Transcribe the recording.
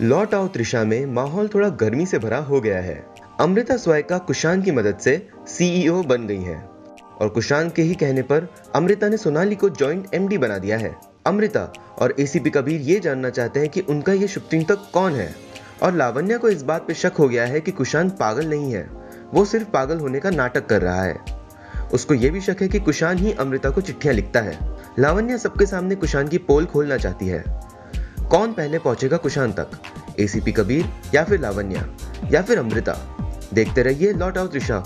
लौट आओ त्रिशा में, माहौल थोड़ा गर्मी से भरा हो गया है। अमृता स्वायका कुशान की मदद से सीईओ बन गई है। और कुशान के ही कहने पर अमृता ने सोनाली को जॉइंट एमडी बना दिया है। अमृता और एसीपी कबीर ये जानना चाहते हैं कि उनका ये शुभचिंतक कौन है। और लावण्या को इस बात पे शक हो गया है कि कुशान पागल नहीं है। वो सिर्फ़ पागल होने का नाटक कर रहा है। उसको ये भी शक है कि कुशान ही अमृता को चिट्ठियाँ लिखता है। लावण्या सबके सामने कुशान की पोल खोलना चाहती है। कौन पहले पहुंचेगा कुशान तक? एसीपी कबीर या फिर लावण्या या फिर अमृता? देखते रहिए लॉट आउट त्रिशा